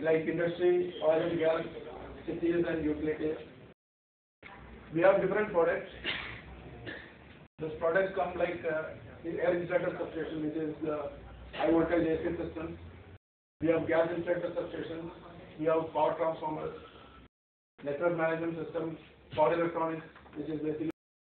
like industry, oil and gas, cities and utilities. We have different products. Those products come like uh, the air insulator substation, which is uh, high voltage AC system. We have gas insulator substations. We have power transformers, network management systems, power electronics, which is basically